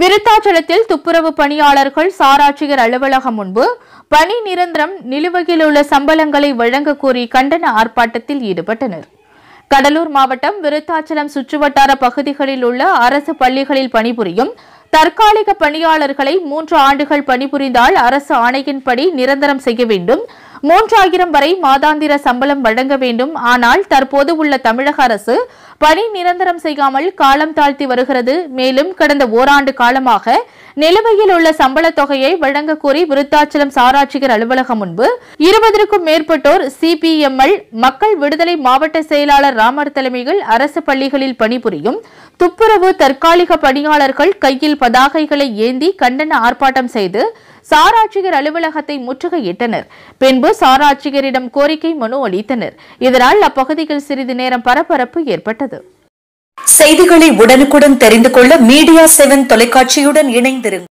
விருத்தாச்சலத்தில் துப்புரவு பணியாளர்கள் சாராட்சியர் அலுவலகம் முன்பு பணி நிரந்தரம் நிலுவையில் உள்ள சம்பளங்களை வழங்க கோரி கண்டன ஆர்ப்பாட்டத்தில் ஈடுபட்டனர். கடலூர் மாவட்டம் விருத்தாச்சலம் சுற்றுவட்டார பகுதிகளில் உள்ள அரசு பள்ளிகளில் பணிபுரியும் தற்காலிக பணியாளர்களை மூன்று ஆண்டுகள் பணிபுரிந்தால் அரசு ஆணையின்படி நிரந்தரம் செய்ய வேண்டும். மூன்றாயிரம் வரை மாதாந்திர சம்பளம் வழங்க வேண்டும். ஆனால் தற்போது உள்ள தமிழக அரசு பணி நிரந்தரம் செய்யாமல் காலம் தாழ்த்தி வருகிறது. மேலும் கடந்த ஓராண்டு காலமாக நிலுவையில் உள்ள சம்பளத் தொகையை வழங்க கோரி விருத்தாச்சலம் சாராட்சியர் அலுவலகம் முன்பு இருபதற்கும் மேற்பட்டோர் சிபிஎம்எல் மக்கள் விடுதலை மாவட்ட செயலாளர் ராமர் தலைமையில் அரசு பள்ளிகளில் பணிபுரியும் துப்புரவு தற்காலிக பணியாளர்கள் கையில் பதாகைகளை ஏந்தி கண்டன ஆர்ப்பாட்டம் செய்து சாராட்சியர் அலுவலகத்தை முற்றுகையிட்டனர். பின்பு சாராட்சியரிடம் கோரிக்கை மனு அளித்தனர். இதனால் அப்பகுதியில் சிறிது நேரம் பரபரப்பு ஏற்பட்டது. செய்திகளை உடனுக்குடன் தெரிந்து கொள்ள மீடியா செவன் தொலைக்காட்சியுடன் இணைந்திருங்கள்.